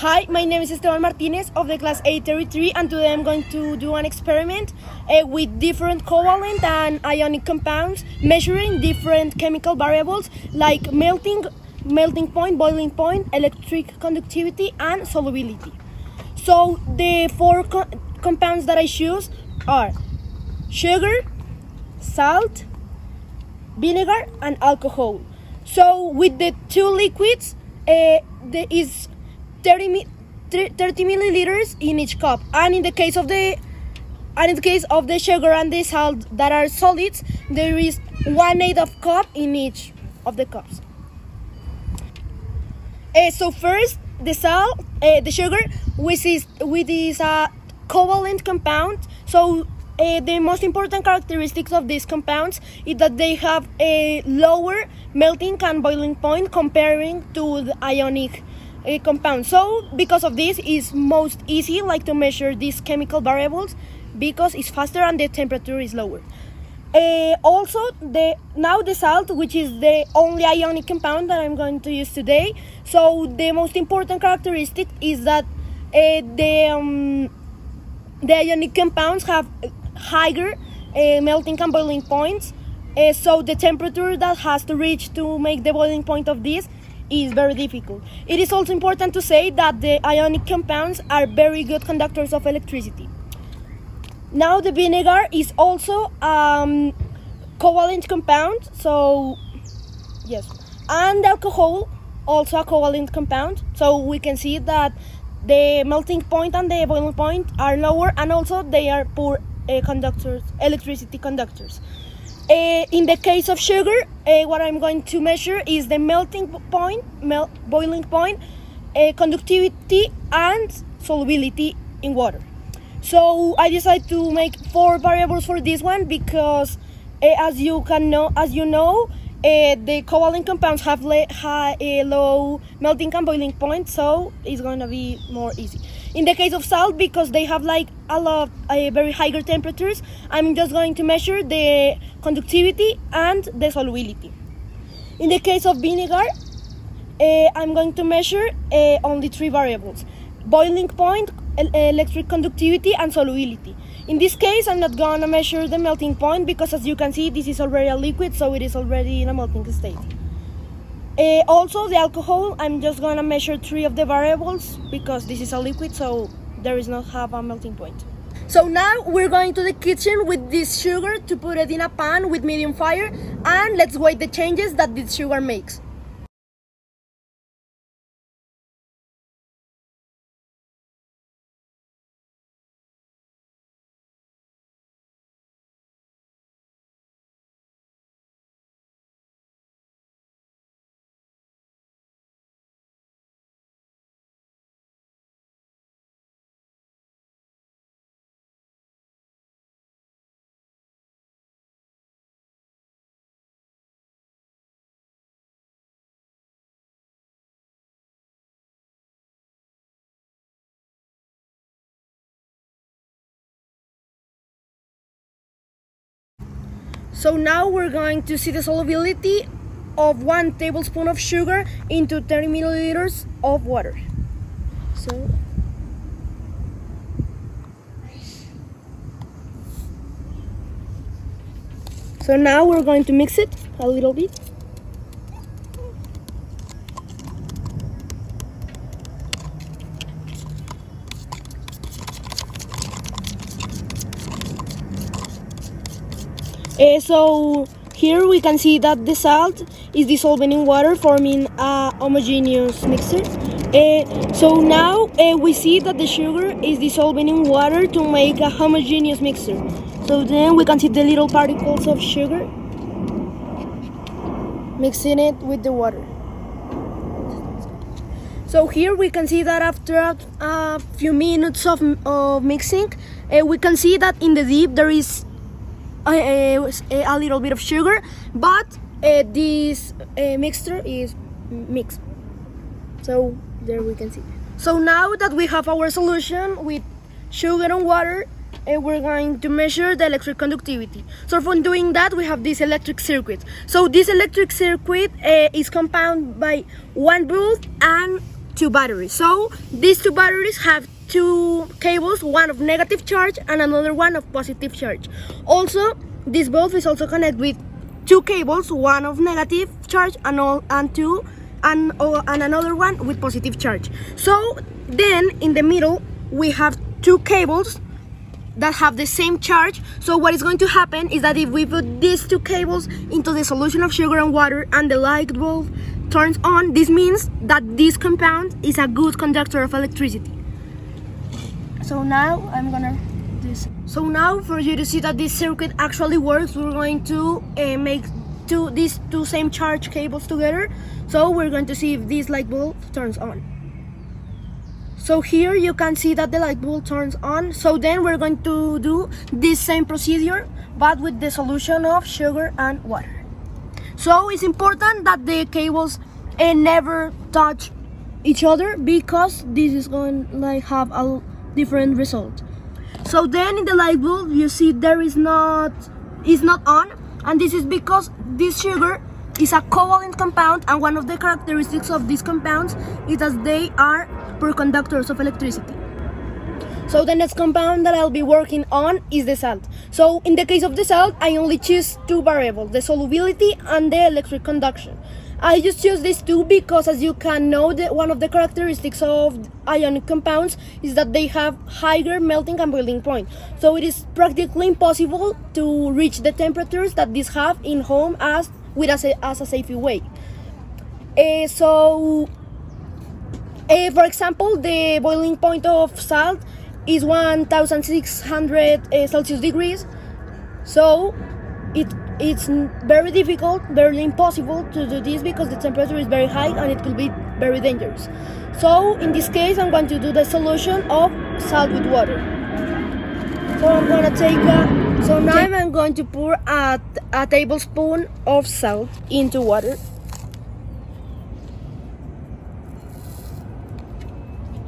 Hi, my name is Esteban Martinez of the class A33 and today I'm going to do an experiment uh, with different covalent and ionic compounds measuring different chemical variables like melting, melting point, boiling point, electric conductivity and solubility. So the four co compounds that I choose are sugar, salt, vinegar and alcohol. So with the two liquids, uh, there is 30, 30 milliliters in each cup. And in the case of the and in the case of the sugar and the salt that are solids there is one eighth of cup in each of the cups. Uh, so first the salt uh, the sugar which is with is a covalent compound. So uh, the most important characteristics of these compounds is that they have a lower melting and boiling point comparing to the ionic uh, compound. So because of this, it's most easy like to measure these chemical variables because it's faster and the temperature is lower. Uh, also, the now the salt, which is the only ionic compound that I'm going to use today. So the most important characteristic is that uh, the um, the ionic compounds have higher uh, melting and boiling points. So the temperature that has to reach to make the boiling point of this is very difficult. It is also important to say that the ionic compounds are very good conductors of electricity. Now the vinegar is also um, covalent compound, so yes, and alcohol also a covalent compound. So we can see that the melting point and the boiling point are lower, and also they are poor uh, conductors, electricity conductors. Uh, in the case of sugar, uh, what I'm going to measure is the melting point, mel boiling point, uh, conductivity, and solubility in water. So I decided to make four variables for this one because, as you can know, as you know, the covalent compounds have high, a low melting and boiling point, so it's going to be more easy. In the case of salt, because they have like a lot uh, very higher temperatures, I'm just going to measure the conductivity and the solubility. In the case of vinegar, uh, I'm going to measure uh, only three variables, boiling point, electric conductivity and solubility. In this case, I'm not gonna measure the melting point because as you can see, this is already a liquid, so it is already in a melting state. Uh, also, the alcohol, I'm just gonna measure three of the variables because this is a liquid, so there is not have a melting point. So now we're going to the kitchen with this sugar to put it in a pan with medium fire and let's wait the changes that this sugar makes. So now we're going to see the solubility of one tablespoon of sugar into 30 milliliters of water. So So now we're going to mix it a little bit. Uh, so here we can see that the salt is dissolving in water forming a homogeneous mixture. Uh, so now uh, we see that the sugar is dissolving in water to make a homogeneous mixture. So then we can see the little particles of sugar mixing it with the water. So here we can see that after a, few minutes of, of mixing, uh, we can see that in the deep there is a, a, little bit of sugar, but uh, this uh, mixture is mixed. So there we can see. So now that we have our solution with sugar and water, uh, we're going to measure the electric conductivity. So for doing that, we have this electric circuit. So this electric circuit uh, is compounded by one bulb and two batteries. So these two batteries have two cables, one of negative charge and another one of positive charge. Also, this bulb is also connected with two cables, one of negative charge and, all, and two and, oh, and another one with positive charge. So then in the middle we have two cables that have the same charge. So what is going to happen is that if we put these two cables into the solution of sugar and water and the light bulb turns on, this means that this compound is a good conductor of electricity. So now I'm gonna this. So now for you to see that this circuit actually works, we're going to uh, make two these two same charge cables together. So we're going to see if this light bulb turns on. So here you can see that the light bulb turns on. So then we're going to do this same procedure, but with the solution of sugar and water. So it's important that the cables uh, never touch each other because this is going like have a different result. So then in the light bulb you see there is not is not on and this is because this sugar is a covalent compound and one of the characteristics of these compounds is that they are conductors of electricity. So the next compound that I'll be working on is the salt. So in the case of the salt, I only choose two variables, the solubility and the electric conduction. I just use these two because as you can know, that one of the characteristics of ionic compounds is that they have higher melting and boiling point. So it is practically impossible to reach the temperatures that these have in home as with a, as a safe way. Uh, so, uh, for example, the boiling point of salt is 1600 uh, Celsius degrees. So it it's very difficult, very impossible to do this because the temperature is very high and it could be very dangerous. So in this case, I'm going to do the solution of salt with water. So I'm gonna take a, so now I'm going to pour a, a tablespoon of salt into water.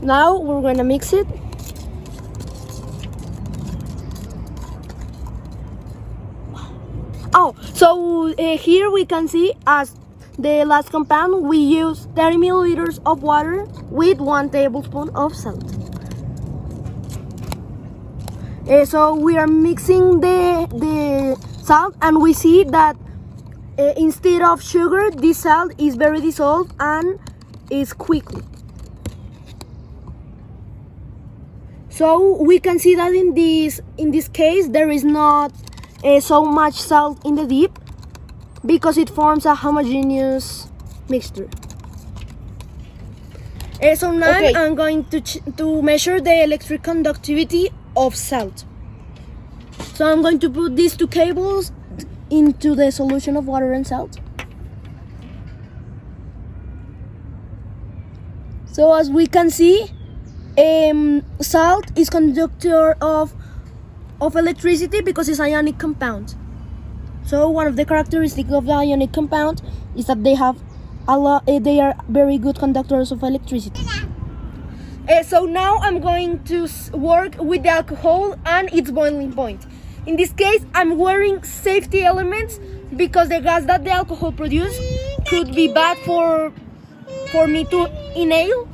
Now we're gonna mix it So uh, here we can see as the last compound, we use 30 milliliters of water with one tablespoon of salt. Uh, so we are mixing the, the salt and we see that uh, instead of sugar, this salt is very dissolved and is quickly. So we can see that in this in this case there is not uh, so much salt in the dip because it forms a homogeneous mixture. Uh, so now okay. I'm going to, to measure the electric conductivity of salt. So I'm going to put these two cables into the solution of water and salt. So as we can see, um, salt is conductor of of electricity because it's ionic compound. So one of the characteristics of the ionic compound is that they have a lot, uh, they are very good conductors of electricity. Uh, so now I'm going to work with the alcohol and its boiling point. In this case, I'm wearing safety elements because the gas that the alcohol produces could be bad for for me to inhale.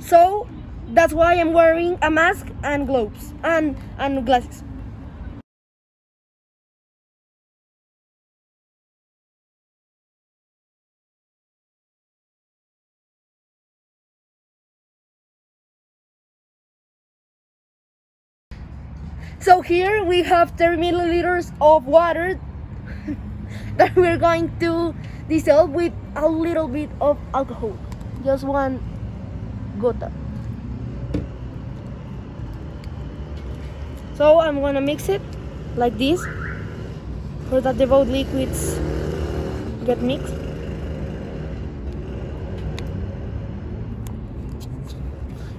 So that's why I'm wearing a mask and gloves and, and glasses. So here we have 30 milliliters of water that we're going to dissolve with a little bit of alcohol. Just one gota. So I'm gonna mix it like this so that the both liquids get mixed.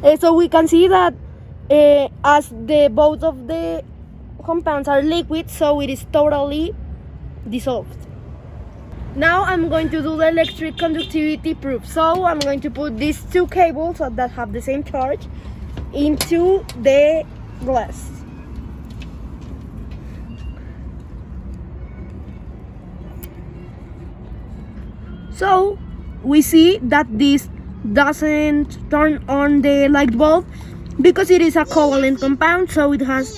Uh, so we can see that uh, as the both of the compounds are liquid, so it is totally dissolved. Now I'm going to do the electric conductivity proof. So I'm going to put these two cables that have the same charge into the glass. So we see that this doesn't turn on the light bulb because it is a covalent compound so it has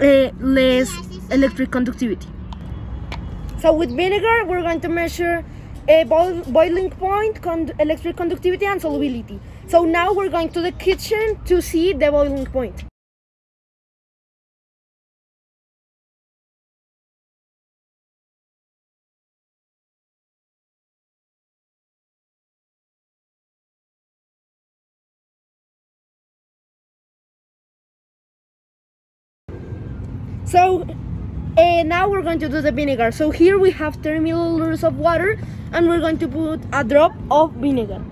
uh, less electric conductivity. So with vinegar we're going to measure a boil boiling point con electric conductivity and solubility. So now we're going to the kitchen to see the boiling point So uh, now we're going to do the vinegar. So here we have 30 milliliters of water and we're going to put a drop of vinegar.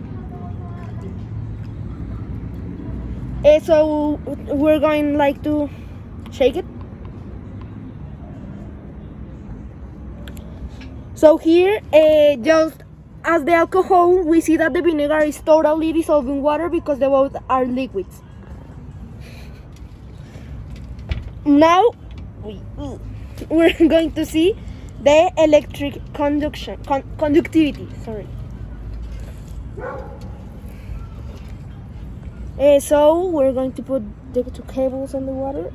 Uh, so we're going like to shake it. So here, uh, just as the alcohol, we see that the vinegar is totally dissolving water because they both are liquids. Now we're going to see the electric conduction con conductivity sorry. Uh, so we're going to put the two cables on the water.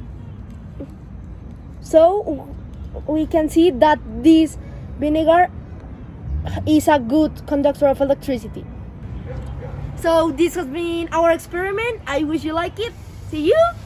So we can see that this vinegar is a good conductor of electricity. So this has been our experiment. I wish you like it. See you